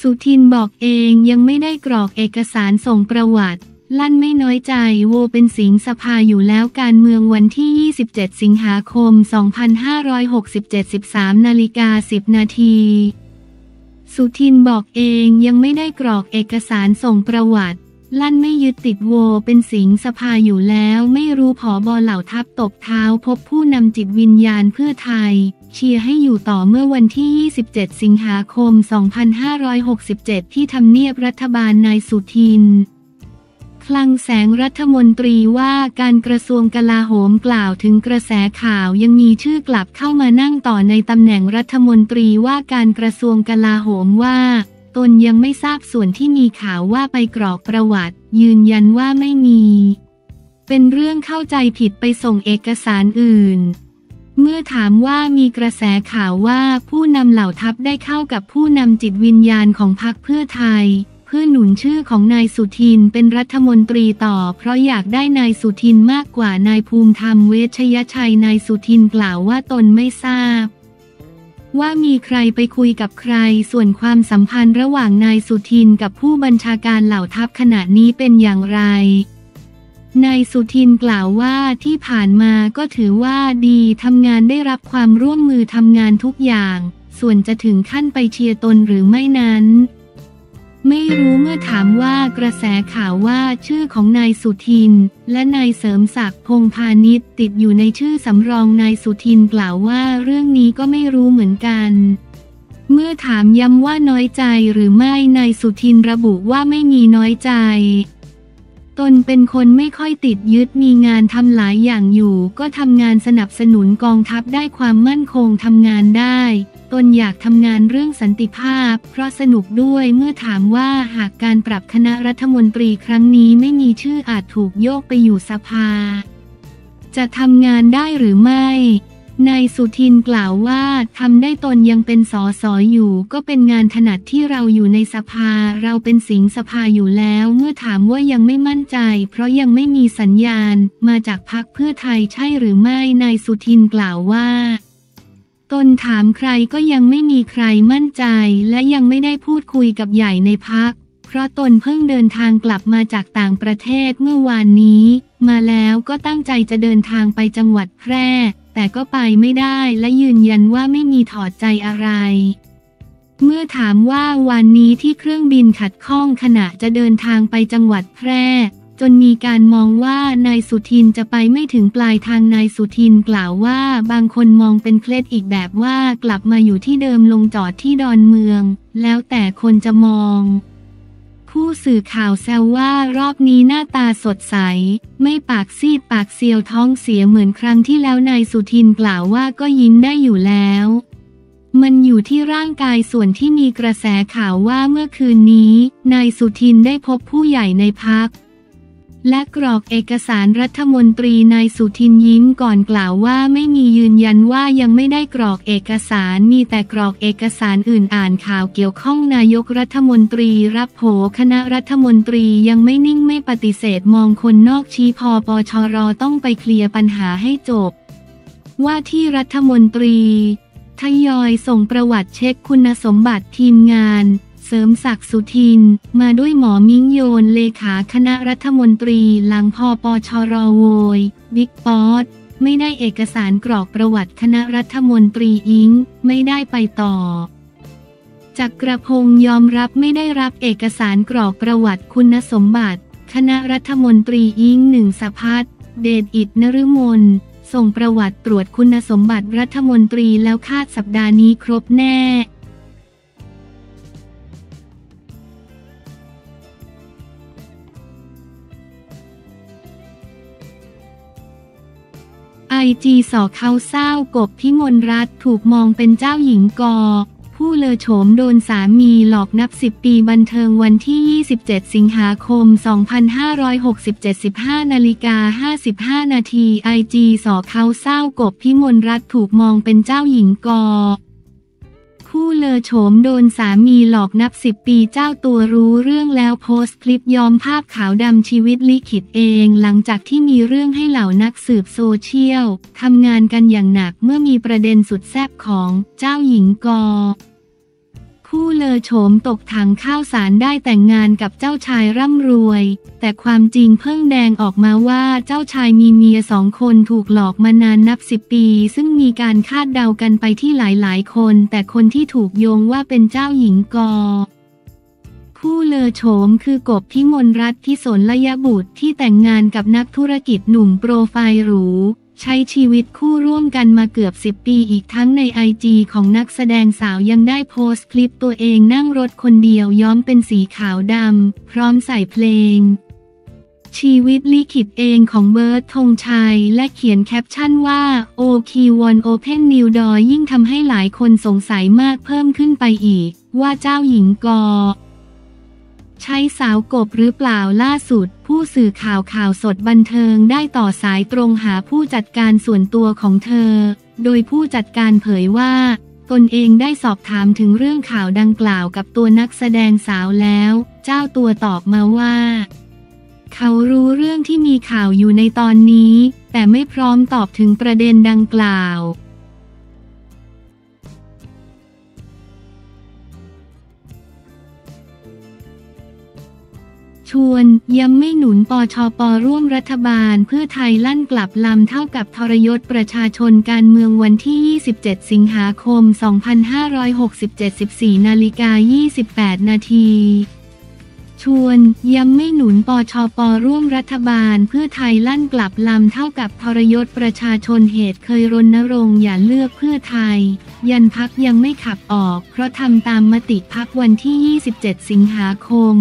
สุทินบอกเองยังไม่ได้กรอกเอกสารส่งประวัติ ลั่นไม่น้อยใจโวเป็นสิงสภาอยู่แล้วการเมืองวันที่ 27 สิงหาคม 2567 13นาฬิกา10 นาที สุทินบอกเองยังไม่ได้กรอกเอกสารส่งประวัติ ลั่นไม่ยึดติดโวเป็นสิงสภาอยู่แล้วไม่รู้ผอบอเหล่าทัพตบเท้าพบผู้นำจิตวิญญาณเพื่อไทย เชียร์ให้อยู่ต่อเมื่อวันที่ 27 สิงหาคม 2567 ที่ทำเนียบรัฐบาลนายสุทิน คลังแสงรัฐมนตรีว่าการกระทรวงกลาโหมกล่าวถึงกระแสข่าวยังมีชื่อกลับเข้ามานั่งต่อในตำแหน่งรัฐมนตรีว่าการกระทรวงกลาโหมว่าตนยังไม่ทราบส่วนที่มีข่าวว่าไปกรอกประวัติ ยืนยันว่าไม่มี เป็นเรื่องเข้าใจผิดไปส่งเอกสารอื่น เมื่อถามว่ามีกระแสข่าวว่าผู้นำเหล่าทัพได้เข้ากับผู้นำจิตวิญญาณของพรรคเพื่อไทย เพื่อหนุนชื่อของนายสุทินเป็นรัฐมนตรีต่อ เพราะอยากได้นายสุทินมากกว่านายภูมิธรรมเวชยชัยนายสุทินกล่าวว่าตนไม่ทราบ ว่ามีใครไปคุยกับใครส่วนความสัมพันธ์ระหว่างนายสุทินกับผู้บัญชาการเหล่าทัพขณะนี้เป็นอย่างไร นายสุทินกล่าวว่าที่ผ่านมาก็ถือว่าดีทำงานได้รับความร่วมมือทำงานทุกอย่าง ส่วนจะถึงขั้นไปเชียร์ตนหรือไม่นั้น ไม่รู้เมื่อถามว่ากระแสข่าวว่าชื่อของนายสุทิน และนายเสริมศักดิ์พงพาณิชติดอยู่ในชื่อสำรองนายสุทินกล่าวว่าเรื่องนี้ก็ไม่รู้เหมือนกันเมื่อถามย้ำว่าน้อยใจหรือไม่นายสุทินระบุว่าไม่มีน้อยใจ ตนเป็นคนไม่ค่อยติดยึดมีงานทำหลายอย่างอยู่ ก็ทำงานสนับสนุนกองทัพได้ความมั่นคงทำงานได้ ตนอยากทำงานเรื่องสันติภาพ เพราะสนุกด้วยเมื่อถามว่าหากการปรับคณะรัฐมนตรีครั้งนี้ไม่มีชื่ออาจถูกโยกไปอยู่สภา จะทำงานได้หรือไม่ นายสุทินกล่าวว่าทำได้ตนยังเป็นสอสออยู่ ก็เป็นงานถนัดที่เราอยู่ในสภา เราเป็นสิงสภาอยู่แล้ว เมื่อถามว่ายังไม่มั่นใจ เพราะยังไม่มีสัญญาณ มาจากพักเพื่อไทยใช่หรือไม่นายสุทินกล่าวว่า ตนถามใครก็ยังไม่มีใครมั่นใจ และยังไม่ได้พูดคุยกับใหญ่ในพักเพราะตนเพิ่งเดินทางกลับมาจากต่างประเทศเมื่อวานนี้ มาแล้วก็ตั้งใจจะเดินทางไปจังหวัดแพร่ แต่ก็ไปไม่ได้และยืนยันว่าไม่มีถอดใจอะไร เมื่อถามว่าวันนี้ที่เครื่องบินขัดข้องขณะจะเดินทางไปจังหวัดแพร่ จนมีการมองว่านายสุทินจะไปไม่ถึงปลายทางนายสุทินกล่าวว่าบางคนมองเป็นเคล็ดอีกแบบว่ากลับมาอยู่ที่เดิมลงจอดที่ดอนเมือง แล้วแต่คนจะมอง ผู้สื่อข่าวแซวว่ารอบนี้หน้าตาสดใส ไม่ปากซีดปากเซียวท้องเสียเหมือนครั้งที่แล้วนายสุทินกล่าวว่าก็ยิ้มได้อยู่แล้ว มันอยู่ที่ร่างกายส่วนที่มีกระแสข่าวว่าเมื่อคืนนี้ นายสุทินได้พบผู้ใหญ่ในพัก และกรอกเอกสารรัฐมนตรีนายสุทินยิ้มก่อนกล่าวว่าไม่มียืนยันว่ายังไม่ได้กรอกเอกสารมีแต่กรอกเอกสารอื่นอ่านข่าวเกี่ยวข้องนายกรัฐมนตรีรับโผคณะรัฐมนตรียังไม่นิ่งไม่ปฏิเสธมองคนนอกชี้พอปชรอต้องไปเคลียร์ปัญหาให้จบ ว่าที่รัฐมนตรีทยอยส่งประวัติเช็คคุณสมบัติทีมงาน เสริมศักดิ์สุทิน มาด้วยหมอมิ้งโยนเลขาคณะรัฐมนตรีหลังพอปชรอโวย บิ๊กป๊อตไม่ได้เอกสารกรอกประวัติคณะรัฐมนตรีอิง ไม่ได้ไปต่อ จักรพงศ์ยอมรับไม่ได้รับเอกสารกรอกประวัติคุณสมบัติ คณะรัฐมนตรีอิงหนึ่งสพัฒเดชอิดนฤมลส่งประวัติตรวจคุณสมบัติรัฐมนตรีแล้วคาดสัปดาห์นี้ครบแน่ ไอจีสอเขาเศร้ากบพิมลรัตถูกมองเป็นเจ้าหญิงกอ ผู้เลอโฉมโดนสามีหลอกนับ 10 ปีบันเทิงวันที่ 27 สิงหาคม 2567 15นาฬิกา55 นาทีไอจีสอเขาเศร้ากบพิมลรัตถูกมองเป็นเจ้าหญิงกอ ผู้เลอโฉมโดนสามีหลอกนับสิบปีเจ้าตัวรู้เรื่องแล้วโพสต์คลิปยอมภาพขาวดำชีวิตลิขิตเอง หลังจากที่มีเรื่องให้เหล่านักสืบโซเชียลทำงานกันอย่างหนักเมื่อมีประเด็นสุดแซ่บของเจ้าหญิงกอ ผู้เลอโฉมตกถังข้าวสารได้แต่งงานกับเจ้าชายร่ำรวย แต่ความจริงเพิ่งแดงออกมาว่าเจ้าชายมีเมียสองคนถูกหลอกมานานนับสิบปี ซึ่งมีการคาดเดากันไปที่หลายๆ คน แต่คนที่ถูกโยงว่าเป็นเจ้าหญิงกอผู้เลอโฉมคือกบพิมลรัตน์พิสนระยะบุตรที่แต่งงานกับนักธุรกิจหนุ่มโปรไฟล์หรู ใช้ชีวิตคู่ร่วมกันมาเกือบ 10 ปีอีกทั้งในไอจีของนักแสดงสาวยังได้โพสต์คลิปตัวเองนั่งรถคนเดียวย้อมเป็นสีขาวดำ พร้อมใส่เพลง ชีวิตลิขิตเองของเบิร์ดธงชัย และเขียนแคปชั่นว่า old key won't open new door ยิ่งทำให้หลายคนสงสัยมากเพิ่มขึ้นไปอีก ว่าเจ้าหญิงกอ ใช่สาวกบหรือเปล่าล่าสุด ผู้สื่อข่าวข่าวสดบันเทิงได้ต่อสายตรงหาผู้จัดการส่วนตัวของเธอ โดยผู้จัดการเผยว่า ตนเองได้สอบถามถึงเรื่องข่าวดังกล่าวกับตัวนักแสดงสาวแล้ว เจ้าตัวตอบมาว่า เขารู้เรื่องที่มีข่าวอยู่ในตอนนี้ แต่ไม่พร้อมตอบถึงประเด็นดังกล่าว ชวนย้ำไม่หนุนปชปร่วมรัฐบาล เพื่อไทยลั่นกลับลำเท่ากับทรยศประชาชนการเมืองวันที่ 27 สิงหาคม 2567 14นาฬิกา 28 นาทีชวนย้ำไม่หนุนปชปร่วมรัฐบาล เพื่อไทยลั่นกลับลำเท่ากับทรยศประชาชนเหตุเคยรณรงค์อย่าเลือกเพื่อไทย ยันพักยังไม่ขับออก เพราะทำตามมติพักวันที่ 27 สิงหาคม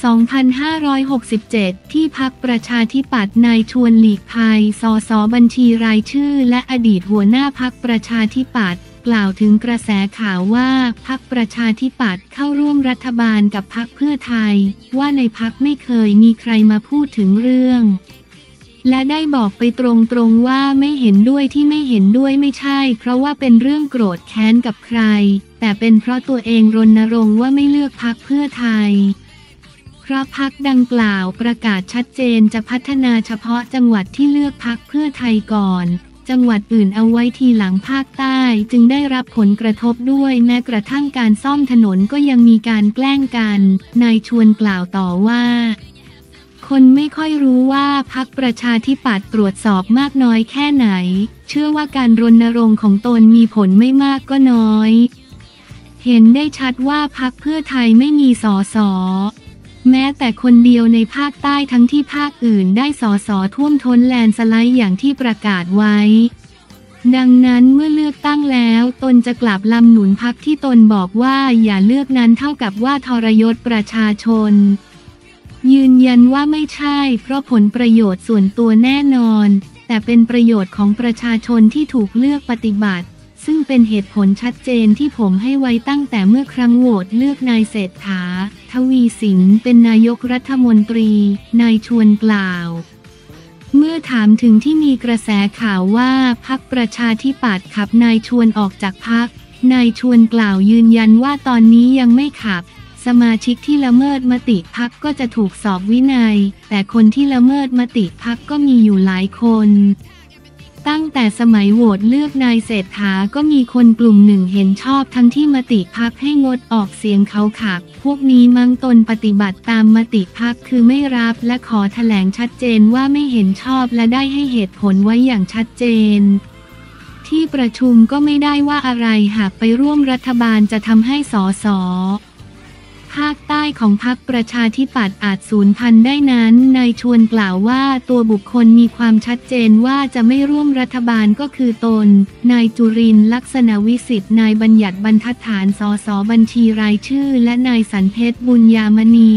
2567 ที่พักประชาธิปัตย์นายชวนหลีกภัย สสบัญชีรายชื่อ และอดีตหัวหน้าพักประชาธิปัตย์กล่าวถึงกระแสข่าวว่าพักประชาธิปัตย์เข้าร่วมรัฐบาลกับพักเพื่อไทย ว่าในพักไม่เคยมีใครมาพูดถึงเรื่องและได้บอกไปตรงๆว่าไม่เห็นด้วยที่ไม่เห็นด้วยไม่ใช่ เพราะว่าเป็นเรื่องโกรธแค้นกับใคร แต่เป็นเพราะตัวเองรณรงค์ว่าไม่เลือกพักเพื่อไทย ราะพักดังกล่าวประกาศชัดเจนจะพัฒนาเฉพาะจังหวัดที่เลือกพักเพื่อไทยก่อน จังหวัดอื่นเอาไว้ทีหลังภาคใต้จึงได้รับผลกระทบด้วยแม้กระทั่งการซ่อมถนนก็ยังมีการแกล้งกัน นายชวนกล่าวต่อว่าคนไม่ค่อยรู้ว่าพักประชาธิปัตย์ตรวจสอบมากน้อยแค่ไหน เชื่อว่าการรณรงค์ของตนมีผลไม่มากก็น้อย เห็นได้ชัดว่าพักเพื่อไทยไม่มีสอสอ แม้แต่คนเดียวในภาคใต้ทั้งที่ภาคอื่นได้สอสอท่วมท้นแลนสไลด์อย่างที่ประกาศไว้ ดังนั้นเมื่อเลือกตั้งแล้ว ตนจะกลับลำหนุนพักที่ตนบอกว่าอย่าเลือกนั้นเท่ากับว่าทรยศประชาชน ยืนยันว่าไม่ใช่ เพราะผลประโยชน์ส่วนตัวแน่นอน แต่เป็นประโยชน์ของประชาชนที่ถูกเลือกปฏิบัติ ซึ่งเป็นเหตุผลชัดเจนที่ผมให้ไว้ตั้งแต่เมื่อครั้งโหวตเลือกนายเศรษฐา ทวีสินเป็นนายกรัฐมนตรี นายชวนกล่าว เมื่อถามถึงที่มีกระแสข่าวว่าพักประชาธิปัตย์ขับนายชวนออกจากพัก นายชวนกล่าวยืนยันว่าตอนนี้ยังไม่ขับสมาชิกที่ละเมิดมติพักก็จะถูกสอบวินัย แต่คนที่ละเมิดมติพักก็มีอยู่หลายคน ตั้งแต่สมัยโหวตเลือกนายเศรษฐาก็มีคนกลุ่มหนึ่งเห็นชอบทั้งที่มติพักให้งดออกเสียงเขาขับ พวกนี้มั้งตนปฏิบัติตามมติพักคือไม่รับและขอแถลงชัดเจนว่าไม่เห็นชอบและได้ให้เหตุผลไว้อย่างชัดเจน ที่ประชุมก็ไม่ได้ว่าอะไรหากไปร่วมรัฐบาลจะทำให้สอสอ ภาคใต้ของพรรคประชาธิปัตย์อาจสูญพันธุ์ได้นั้น นายชวนกล่าวว่าตัวบุคคลมีความชัดเจนว่าจะไม่ร่วมรัฐบาลก็คือตน นายจุรินลักษณะวิสิทธิ์นายบัญญัติบรรทัดฐานสสบัญชีรายชื่อ และนายสันเพชรบุญยามณี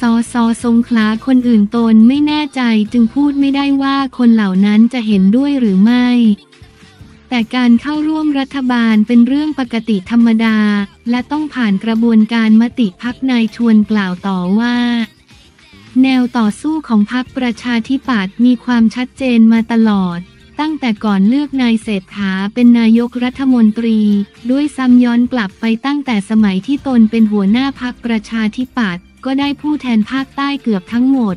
สอสอสงขลาคนอื่นตนไม่แน่ใจจึงพูดไม่ได้ว่าคนเหล่านั้นจะเห็นด้วยหรือไม่ แต่การเข้าร่วมรัฐบาลเป็นเรื่องปกติธรรมดา และต้องผ่านกระบวนการมติพักนายชวนกล่าวต่อว่า แนวต่อสู้ของพรรคประชาธิปัตย์มีความชัดเจนมาตลอด ตั้งแต่ก่อนเลือกนายเศรษฐาเป็นนายกรัฐมนตรี ด้วยซ้ำย้อนกลับไปตั้งแต่สมัยที่ตนเป็นหัวหน้าพักประชาธิปัตย์ก็ได้ผู้แทนภาคใต้เกือบทั้งหมด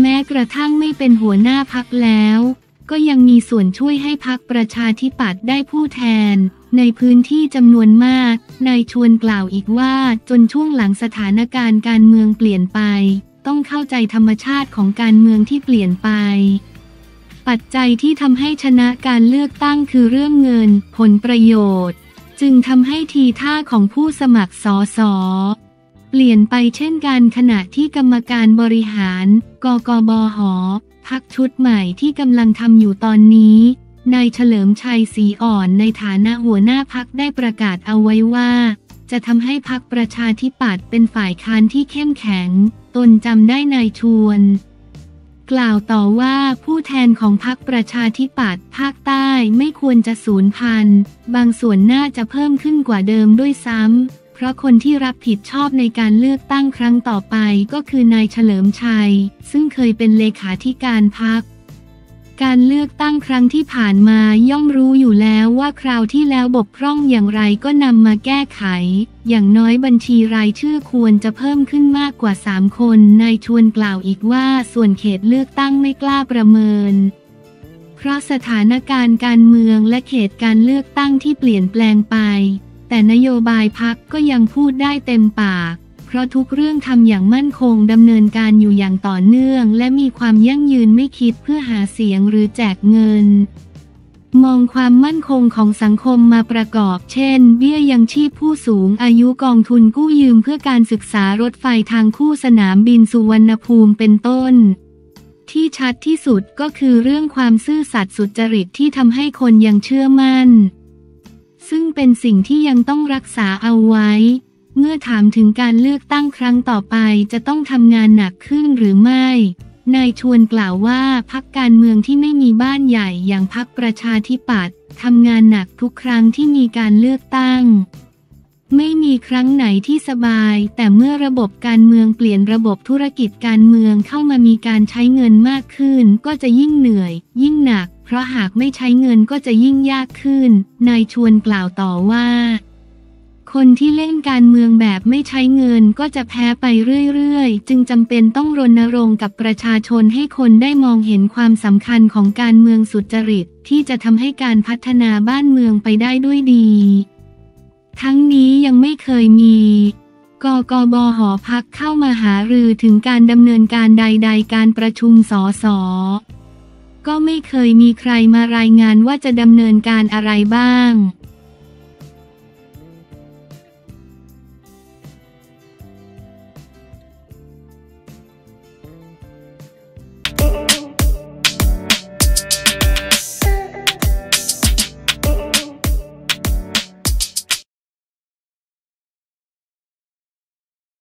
แม้กระทั่งไม่เป็นหัวหน้าพักแล้ว ก็ยังมีส่วนช่วยให้พักประชาธิปัตย์ได้ผู้แทน ในพื้นที่จำนวนมาก นายชวนกล่าวอีกว่าจนช่วงหลังสถานการณ์การเมืองเปลี่ยนไป ต้องเข้าใจธรรมชาติของการเมืองที่เปลี่ยนไป ปัจจัยที่ทำให้ชนะการเลือกตั้งคือเรื่องเงิน ผลประโยชน์ จึงทำให้ทีท่าของผู้สมัครสอสอเปลี่ยนไปเช่นกันขณะที่กรรมการบริหาร กกบห พักชุดใหม่ที่กำลังทำอยู่ตอนนี้นายเฉลิมชัยศรีอ่อนในฐานะหัวหน้าพักได้ประกาศเอาไว้ว่า จะทำให้พักประชาธิปัตย์เป็นฝ่ายค้านที่เข้มแข็ง ตนจำได้นายชวน กล่าวต่อว่าผู้แทนของพักประชาธิปัตย์ภาคใต้ไม่ควรจะสูญพันธุ์บางส่วนน่าจะเพิ่มขึ้นกว่าเดิมด้วยซ้ำ เพราะคนที่รับผิดชอบในการเลือกตั้งครั้งต่อไปก็คือนายเฉลิมชัย ซึ่งเคยเป็นเลขาธิการพักการเลือกตั้งครั้งที่ผ่านมาย่อมรู้อยู่แล้วว่าคราวที่แล้วบกพร่องอย่างไรก็นำมาแก้ไข อย่างน้อยบัญชีรายชื่อควรจะเพิ่มขึ้นมากกว่า 3 คน นายชวนกล่าวอีกว่าส่วนเขตเลือกตั้งไม่กล้าประเมิน เพราะสถานการณ์การเมืองและเขตการเลือกตั้งที่เปลี่ยนแปลงไป แต่นโยบายพักก็ยังพูดได้เต็มปาก เพราะทุกเรื่องทำอย่างมั่นคงดำเนินการอยู่อย่างต่อเนื่อง และมีความยั่งยืนไม่คิดเพื่อหาเสียงหรือแจกเงิน มองความมั่นคงของสังคมมาประกอบ เช่น เบี้ยยังชีพผู้สูงอายุกองทุนกู้ยืมเพื่อการศึกษารถไฟทางคู่สนามบินสุวรรณภูมิเป็นต้นที่ชัดที่สุดก็คือเรื่องความซื่อสัตย์สุจริตที่ทำให้คนยังเชื่อมั่น ซึ่งเป็นสิ่งที่ยังต้องรักษาเอาไว้ เมื่อถามถึงการเลือกตั้งครั้งต่อไปจะต้องทำงานหนักขึ้นหรือไม่ นายชวนกล่าวว่าพักการเมืองที่ไม่มีบ้านใหญ่อย่างพักประชาธิปัตย์ทำงานหนักทุกครั้งที่มีการเลือกตั้ง ไม่มีครั้งไหนที่สบาย แต่เมื่อระบบการเมืองเปลี่ยนระบบธุรกิจการเมืองเข้ามามีการใช้เงินมากขึ้น ก็จะยิ่งเหนื่อย ยิ่งหนัก เพราะหากไม่ใช้เงินก็จะยิ่งยากขึ้น นายชวนกล่าวต่อว่า คนที่เล่นการเมืองแบบไม่ใช้เงินก็จะแพ้ไปเรื่อยๆ จึงจำเป็นต้องรณรงค์กับประชาชนให้คนได้มองเห็นความสำคัญของการเมืองสุจริต ที่จะทำให้การพัฒนาบ้านเมืองไปได้ด้วยดี ทั้งนี้ยังไม่เคยมีกกบหอพักเข้ามาหารือถึงการดำเนินการใด ๆ การประชุมสส ก็ไม่เคยมีใครมารายงานว่าจะดำเนินการอะไรบ้าง